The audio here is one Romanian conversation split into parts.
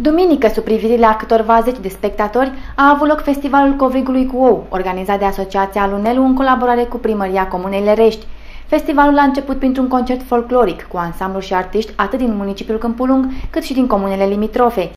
Duminică, sub privirile a câtorva zeci de spectatori, a avut loc Festivalul Covrigului cu Ou, organizat de Asociația Lunelu în colaborare cu Primăria Comunei Lerești. Festivalul a început printr-un concert folcloric cu ansamblu și artiști atât din municipiul Câmpulung cât și din comunele limitrofe.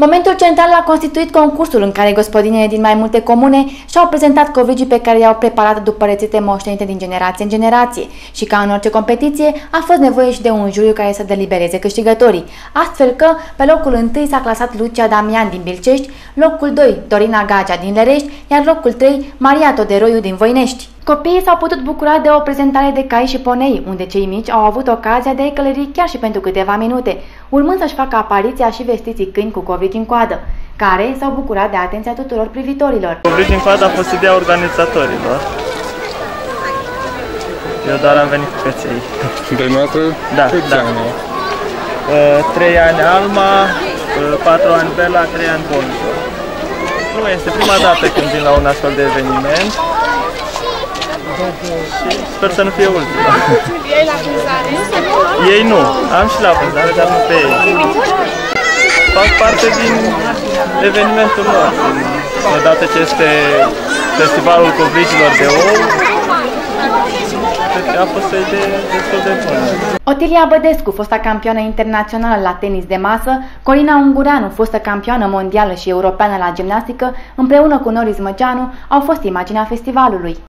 Momentul central a constituit concursul în care gospodinele din mai multe comune și-au prezentat covrigii pe care i-au preparat după rețete moștenite din generație în generație și ca în orice competiție a fost nevoie și de un juriu care să delibereze câștigătorii. Astfel că pe locul întâi s-a clasat Lucia Damian din Bilcești, locul 2 Dorina Gagea din Lerești, iar locul 3 Maria Toderoiu din Voinești. Copiii s-au putut bucura de o prezentare de cai și ponei, unde cei mici au avut ocazia de a călări chiar și pentru câteva minute, urmând să-și facă apariția și vestiții câini cu covrigi în coadă, care s-au bucurat de atenția tuturor privitorilor. Covrigi în coadă a fost ideea organizatorilor. Eu doar am venit cu căței. Dumneavoastră? Da, Câți da. ani? Uh, trei ani Alma, uh, patru ani Bela, trei ani Bonzo. Nu este prima dată când vin la un astfel de eveniment și sper să nu fie ultima. Ei la vânzare? Ei nu, am și la vânzare, dar nu pe ei. Fac parte din evenimentul lor. Odată ce este festivalul covrigilor de ou, cred că a fost o idee destul de bună. Otilia Bădescu, fosta campioană internațională la tenis de masă, Corina Ungureanu, fostă campioană mondială și europeană la gimnastică, împreună cu Noris Măgeanu, au fost imaginea festivalului.